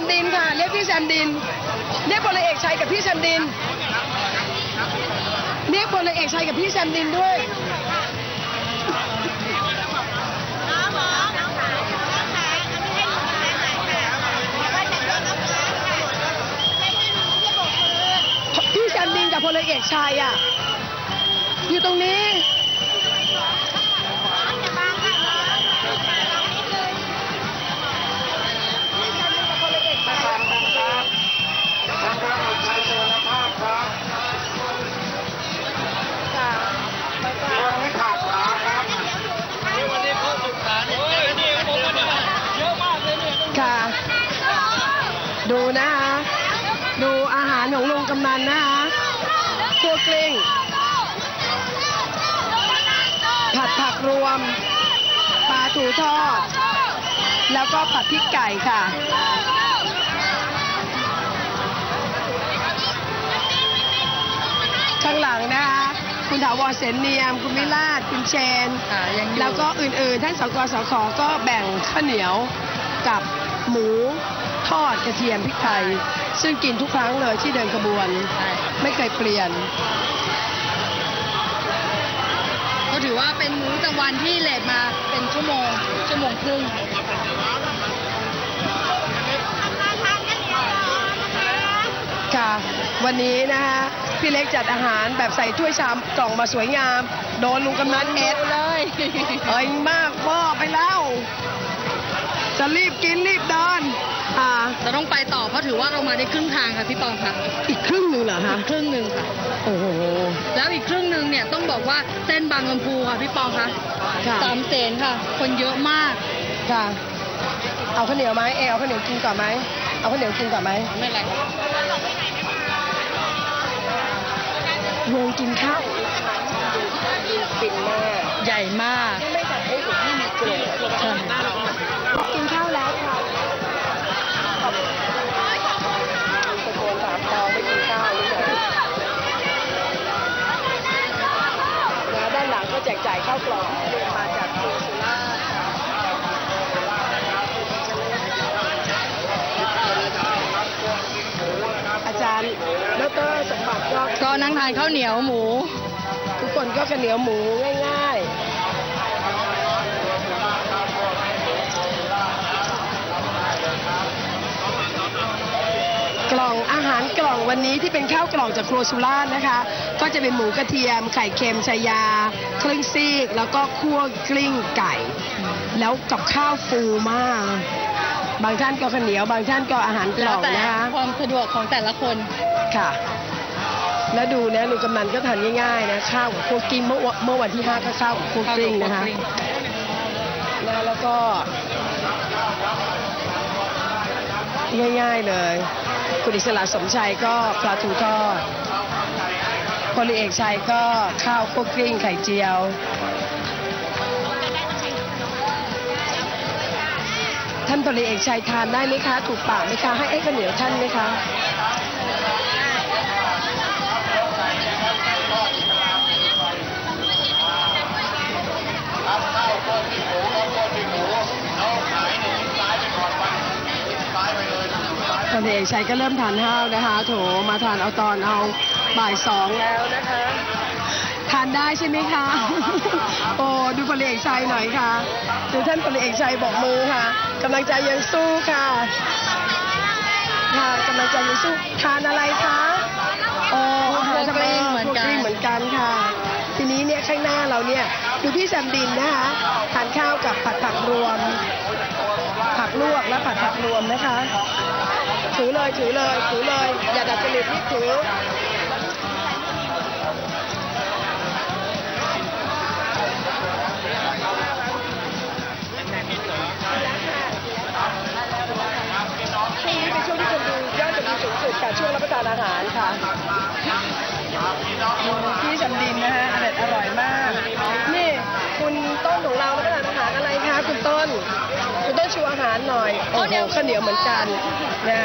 มดินค่ะ เรียกพี่แซมดิน เรียกพลเอกชัยกับพี่แซมดิน เรียกพลเอกชัยกับพี่แซมดินด้วยพี่แซมดินกับพลเอกชัยอะ อยู่ตรงนี้ ดูอาหารของลุงกำนันนะคะคั่วกลิ้งผัดผักรวม ปลาถูทอด แล้วก็ผัดพริกไก่ค่ะ ข้างหลังนะคะคุณถาวรเสนเนียม คุณวิราชคุณเชนค่ะยังอยู่แล้วก็อื่นๆ ท่านสกสขก็แบ่งข้าวเหนียวกับหมูทอดกระเทียมพริกไทย ซึ่งกินทุกครั้งเลยที่เดินขบวนใช่ไม่เคยเปลี่ยน ก็ถือว่าเป็นมื้อกลางวันที่เลทมาเป็นชั่วโมง ชั่วโมงครึ่งค่ะวันนี้นะคะพี่เล็กจัดอาหารแบบใส่ถ้วยชามกล่องมาสวยงาม โดนลุงกำนันเอ็ดเลยเอ้ยมากพ่อไปแล้ว จะรีบกินรีบเดิน อ่าจะต้องไปต่อเพราะถือว่าเรามาได้ครึ่งทางค่ะพี่ปองค่ะอีกครึ่งหนึ่งเหรอฮะครึ่งหนึ่งค่ะ โอ้โห แล้วอีกครึ่งหนึ่งเนี่ยต้องบอกว่าเส้นบางลำพูค่ะพี่ปองค่ะค่ะ สามเสนค่ะ คนเยอะมาก ค่ะ เอาข้าวเหนียวไหมเอเอาข้าวเหนียวกินก่อนไหมเอาข้าวเหนียวกินก่อนไหมไม่ไรวงกินข้าวฟินมากใหญ่มาก ไม่จัดให้ถึงที่มีเกลือใช่ นั่งทานข้าวเหนียวหมู ทุกคนก็ข้าวเหนียวหมูง่ายๆ กล่องอาหารกล่องวันนี้ที่เป็นข้าวกล่องจากครัวสุราษฎร์นะคะ ก็จะเป็นหมูกระเทียม ไข่เค็มชายาครึ่งซีก แล้วก็คั่วกลิ้งไก่ แล้วกับข้าวฟูมาก บางท่านก็ข้าวเหนียว บางท่านก็อาหารกแล้ล่วองแต่นะคะ ความสะดวกของแต่ละคน ค่ะ แล้วดูนะลุงกำนันก็ทานง่ายๆนะข้าวกับคั่วกลิ้งเมื่อวันเมื่อวันที่ห้าก็ข้าวกับคั่วกลิ้งนะคะนะแล้วก็ง่ายๆเลย คุณอิสระสมชัยก็ปลาทูทอดพลเอกชัยก็ข้าวคั่วกลิ้งไข่เจียวท่านพลเอกชัยทานได้ไหมคะ ถูกปากไหมคะ ให้ไอ้ข้าวเหนียวท่านไหมคะ ลเอกชัยก็เริ่มทานข้าวนะคะ โถมาทานเอาตอนเอาบ่ายสองแล้วนะคะ ทานได้ใช่ไหมคะโอ้ดูพลเอกชัยหน่อยค่ะดูท่านพลเอกชัยบอกมือค่ะกำลังใจยังสู้ค่ะค่ะกำลังใจยังสู้ทานอะไรคะโอ้อาหารทำไมพวกกลิ้งเหมือนกันพวกลิ้งเหมือนกันค่ะ ทีนี้เนี่ยข้างหน้าเราเนี่ยดูพี่แซมดินนะคะทานข้าวกับผัดผักรวมผักลวกและผัดผักรวมนะคะ ถือเลยถือเลยถือ โอ้โหข้าวเหนียวเหมือนกันนะ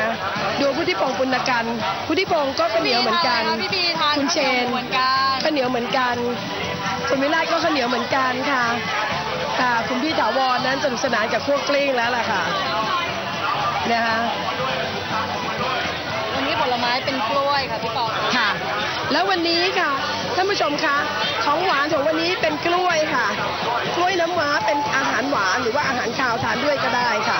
ดูพุทธิพงศ์ปุณกันพุทธิพงศ์ก็ข้าวเหนียวเหมือนกันพี่บีทานคุณเชนเหมือนกันข้าวเหนียวเหมือนกันคุณวิไลก็ข้าวเหนียวเหมือนกันค่ะค่ะคุณพี่ถาวรนั้นสนุกสนานกับพวกกลิ้งแล้วล่ะค่ะนะคะายเป็นกล้วยค่ะพี่ปอค่ะ แล้ววันนี้ค่ะท่านผู้ชมคะของหวานของวันนี้เป็นกล้วยค่ะ กล้วยน้ำว้าเป็นอาหารหวานหรือว่าอาหารคาวทานด้วยก็ได้ค่ะ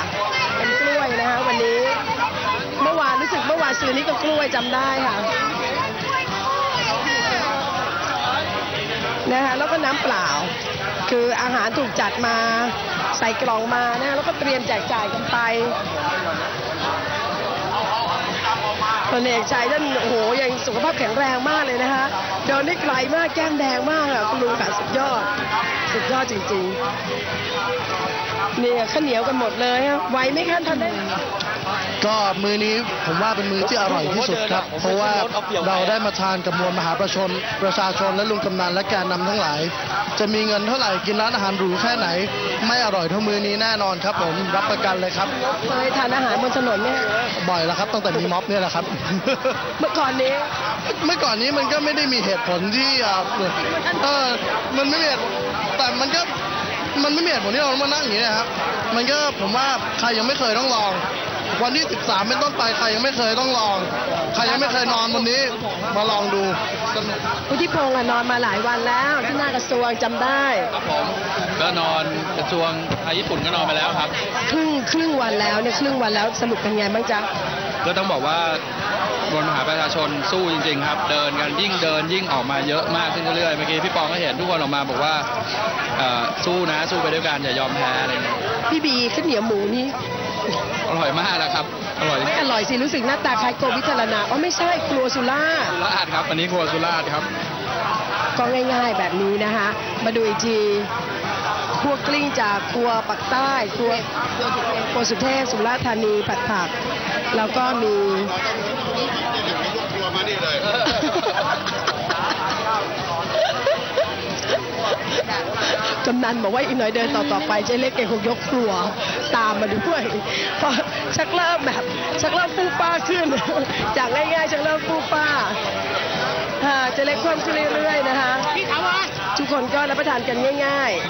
ซื้อนี้ก็กล้วยจำได้ค่ะนะคะแล้วก็น้ำเปล่า คืออาหารถูกจัดมาใส่กล่องมานะแล้วก็เตรียมแจกจ่ายกันไปตนเอกชัยท่านโอ้โหยังสุขภาพแข็งแรงมากเลยนะคะเดินได้ไกลมากแก้มแดงมากอะคุณลุงค่ะสุดยอด สุดยอดจริงๆเนี่ยข้าวเหนียวกันหมดเลยอะไวไหมคะท่านได้ ก็มือนี้ผมว่าเป็นมือที่อร่อยที่สุดครับ เพราะว่าเราได้มาทานกับมวลมหาประชนประชาชนและลุงกำนันและแกนนำทั้งหลาย จะมีเงินเท่าไหร่กินร้านอาหารหรูแค่ไหน ไม่อร่อยเท่ามือนี้แน่นอนครับผมรับประกันเลยครับเคยทานอาหารบนถนนไหมคะบ่อยแล้วครับตั้งแต่มีม็อบเนี่ยแหละครับ เมื่อก่อนนี้ เมื่อก่อนนี้มันก็ไม่ได้มีเหตุผลที่เอ่อเออมันไม่มีเหตุแต่มันก็มันไม่มีเหตุผลที่เราต้องมานั่งอย่างนี้นะครับ มันก็ผมว่าใครยังไม่เคยต้องลอง วันที่ 13 เป็นต้นไปใครยังไม่เคยต้องลอง ใครยังไม่เคยนอนบนนี้มาลองดูสนุกพุทธิพงศ์อะนอนมาหลายวันแล้วที่หน้ากระทรวงจำได้ครับผมก็นอนกระทรวงไทยญี่ปุ่นก็นอนไปแล้วครับ ครึ่งครึ่งวันแล้วเนี่ยครึ่งวันแล้วสรุปเป็นไงบ้างจ๊ะก็ต้องบอกว่าบนมหาประชาชนสู้จริง ๆ ครับ เดินกันยิ่งเดินยิ่งออกมาเยอะมากขึ้นเรื่อยๆเมื่อกี้พี่ปองก็เห็นทุกคนออกมาบอกว่าเอ่อสู้นะสู้ไปด้วยกันอย่ายอมแพ้อะไรเงี้ยพี่บีข้าวเหนียวหมูนี่ อร่อยมากนะครับ อร่อยไม่อร่อยสิรู้สึกหน้าตาคล้ายโกวิทารนาอ๋อไม่ใช่ครัวสุราษฎร์สุราษฎร์ครับ อันนี้ครัวสุราษฎร์ครับ ก็ง่ายๆแบบนี้นะคะ มาดูอีกทีครัวกลิ้งจากครัวปักใต้ครัวครัวสุเทพสุราษฎร์ธานีผัดผัก แล้วก็มี กำนันบอกว่าอีกหน่อยเดินต่อต่อๆไปเจ๊เล็กแกคงยกครัวตามมาด้วยเพราะชักเริ่มแบบชักเริ่มฟูป้าขึ้น จากง่ายๆชักเริ่มฟูป้าค่ะเจ๊เล็กเพิ่มขึ้นเรื่อยๆนะคะทุกคนก็รับประทานกันง่าย ๆ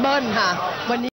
เบิ้ลค่ะวันนี้